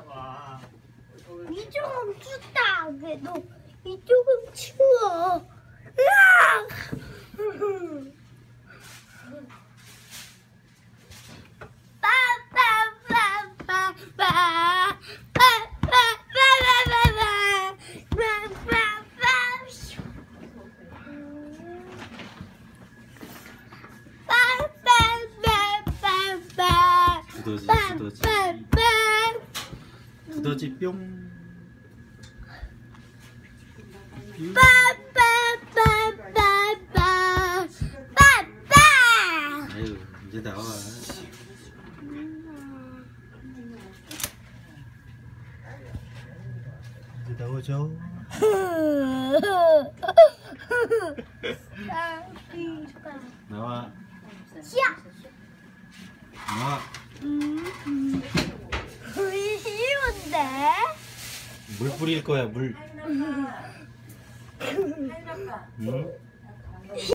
봐. 이쪽은 춥다 그래도 이쪽은 추워 으악! 빠빠빠빠빠 빠빠빠빠빠 두더지 빰, 두더지. 두더지 뿅. 뿅. 빠빠빠빠빠. 빠빠! 아유 이제 나와. 이제 나오죠? 나와. 시야 나와 물 뿌릴 거야 물 응?